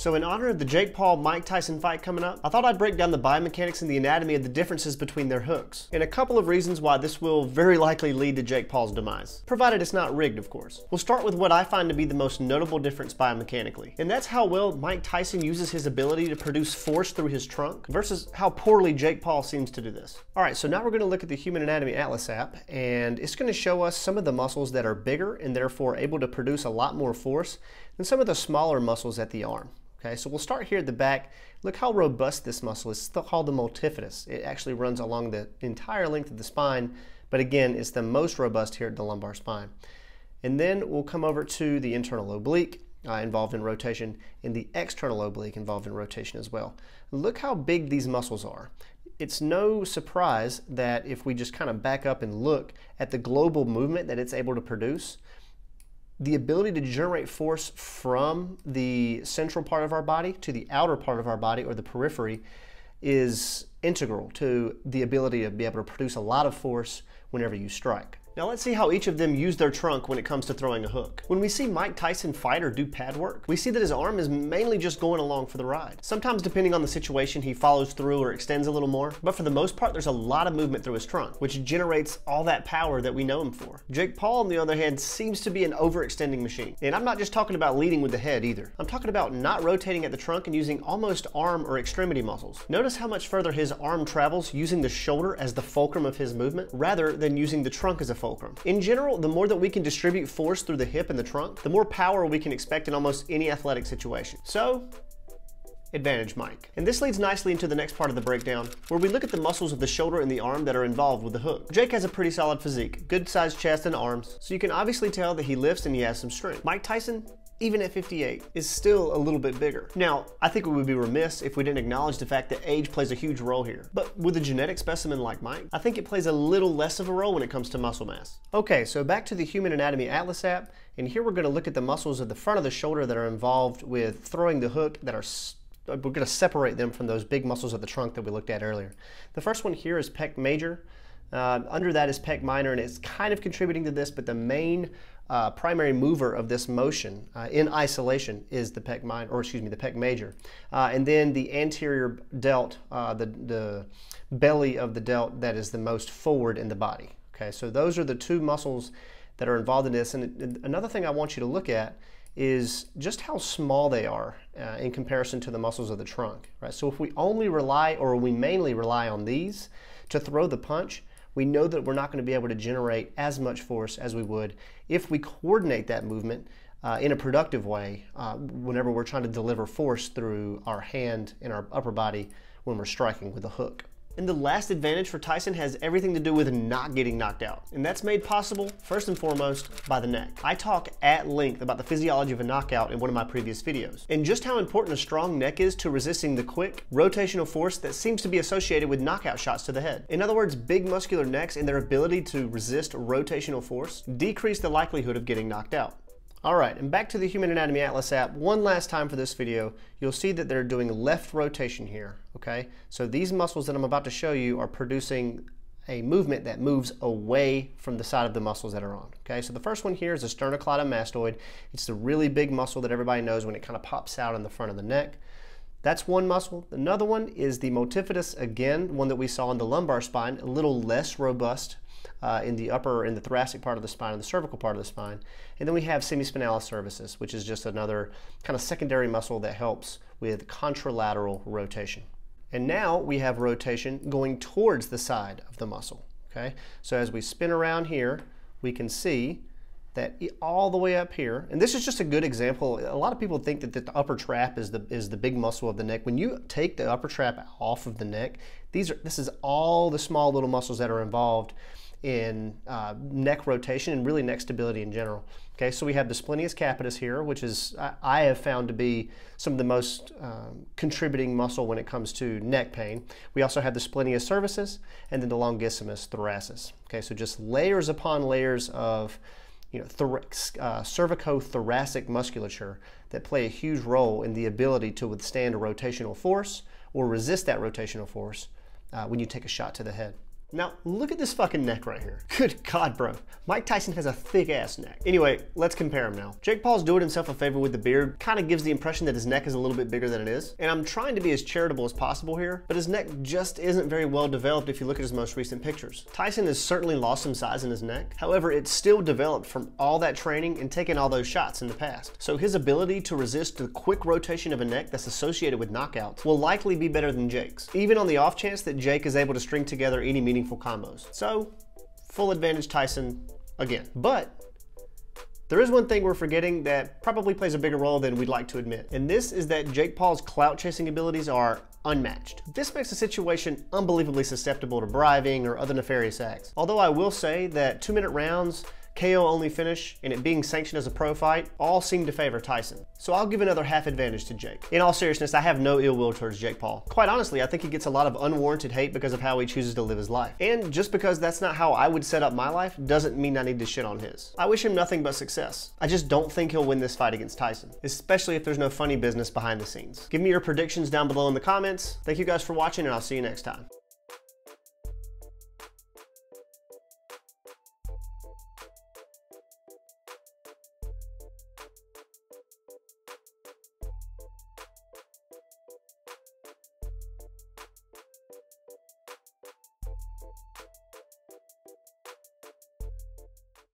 So in honor of the Jake Paul Mike Tyson fight coming up, I thought I'd break down the biomechanics and the anatomy of the differences between their hooks, and a couple of reasons why this will very likely lead to Jake Paul's demise, provided it's not rigged, of course. We'll start with what I find to be the most notable difference biomechanically, and that's how well Mike Tyson uses his ability to produce force through his trunk versus how poorly Jake Paul seems to do this. All right, so now we're gonna look at the Human Anatomy Atlas app, and it's gonna show us some of the muscles that are bigger and therefore able to produce a lot more force than some of the smaller muscles at the arm. Okay, so we'll start here at the back. Look how robust this muscle is. It's called the multifidus. It actually runs along the entire length of the spine, but again, it's the most robust here at the lumbar spine. And then we'll come over to the internal oblique uh, involved in rotation and the external oblique involved in rotation as well. Look how big these muscles are. It's no surprise that if we just kind of back up and look at the global movement that it's able to produce, the ability to generate force from the central part of our body to the outer part of our body or the periphery is integral to the ability to be able to produce a lot of force whenever you strike. Now let's see how each of them use their trunk when it comes to throwing a hook. When we see Mike Tyson fight or do pad work, we see that his arm is mainly just going along for the ride. Sometimes depending on the situation, he follows through or extends a little more, but for the most part, there's a lot of movement through his trunk, which generates all that power that we know him for. Jake Paul, on the other hand, seems to be an overextending machine. And I'm not just talking about leading with the head either. I'm talking about not rotating at the trunk and using almost arm or extremity muscles. Notice how much further his arm travels using the shoulder as the fulcrum of his movement rather than using the trunk as a fulcrum. In general, the more that we can distribute force through the hip and the trunk, the more power we can expect in almost any athletic situation. So, advantage Mike. And this leads nicely into the next part of the breakdown, where we look at the muscles of the shoulder and the arm that are involved with the hook. Jake has a pretty solid physique, good sized chest and arms, so you can obviously tell that he lifts and he has some strength. Mike Tyson even at 58, is still a little bit bigger. Now, I think we would be remiss if we didn't acknowledge the fact that age plays a huge role here. But with a genetic specimen like Mike, I think it plays a little less of a role when it comes to muscle mass. Okay, so back to the Human Anatomy Atlas app, and here we're gonna look at the muscles of the front of the shoulder that are involved with throwing the hook that are uh, we're going to separate them from those big muscles of the trunk that we looked at earlier. The first one here is pec major. Uh, under that is pec minor, and it's kind of contributing to this, but the main uh, primary mover of this motion uh, in isolation is the pec minor, or excuse me, the pec major. Uh, and then the anterior delt, uh, the, the belly of the delt that is the most forward in the body. Okay, so those are the two muscles that are involved in this. And another thing I want you to look at is just how small they are uh, in comparison to the muscles of the trunk. Right? So if we only rely, or we mainly rely on these to throw the punch, we know that we're not going to be able to generate as much force as we would if we coordinate that movement uh, in a productive way uh, whenever we're trying to deliver force through our hand and our upper body when we're striking with a hook. And the last advantage for Tyson has everything to do with not getting knocked out. And that's made possible, first and foremost, by the neck. I talk at length about the physiology of a knockout in one of my previous videos, and just how important a strong neck is to resisting the quick, rotational force that seems to be associated with knockout shots to the head. In other words, big muscular necks and their ability to resist rotational force decrease the likelihood of getting knocked out. All right, and back to the Human Anatomy Atlas app. One last time for this video, you'll see that they're doing left rotation here, okay? So these muscles that I'm about to show you are producing a movement that moves away from the side of the muscles that are on, okay? So the first one here is the sternocleidomastoid. It's the really big muscle that everybody knows when it kind of pops out in the front of the neck. That's one muscle. Another one is the multifidus, again, one that we saw in the lumbar spine, a little less robust uh, in the upper, in the thoracic part of the spine and the cervical part of the spine. And then we have semispinalis cervicis, which is just another kind of secondary muscle that helps with contralateral rotation. And now we have rotation going towards the side of the muscle. Okay, so as we spin around here, we can see that all the way up here, and this is just a good example. A lot of people think that the upper trap is the is the big muscle of the neck. When you take the upper trap off of the neck, these are this is all the small little muscles that are involved in uh, neck rotation and really neck stability in general. Okay, so we have the splenius capitis here, which is I have found to be some of the most um, contributing muscle when it comes to neck pain. We also have the splenius cervicis and then the longissimus thoracis. Okay, so just layers upon layers of you know, uh, cervicothoracic musculature that play a huge role in the ability to withstand a rotational force or resist that rotational force uh, when you take a shot to the head. Now, look at this fucking neck right here. Good God, bro. Mike Tyson has a thick ass neck. Anyway, let's compare him now. Jake Paul's doing himself a favor with the beard, kind of gives the impression that his neck is a little bit bigger than it is. And I'm trying to be as charitable as possible here, but his neck just isn't very well developed if you look at his most recent pictures. Tyson has certainly lost some size in his neck. However, it's still developed from all that training and taking all those shots in the past. So his ability to resist the quick rotation of a neck that's associated with knockouts will likely be better than Jake's, even on the off chance that Jake is able to string together any meaningful combos. So, full advantage Tyson again. But there is one thing we're forgetting that probably plays a bigger role than we'd like to admit, and this is that Jake Paul's clout chasing abilities are unmatched. This makes the situation unbelievably susceptible to bribing or other nefarious acts. Although I will say that two minute rounds KO only finish, and it being sanctioned as a pro fight, all seem to favor Tyson. So I'll give another half advantage to Jake. In all seriousness, I have no ill will towards Jake Paul. Quite honestly, I think he gets a lot of unwarranted hate because of how he chooses to live his life. And just because that's not how I would set up my life doesn't mean I need to shit on his. I wish him nothing but success. I just don't think he'll win this fight against Tyson, especially if there's no funny business behind the scenes. Give me your predictions down below in the comments. Thank you guys for watching and I'll see you next time.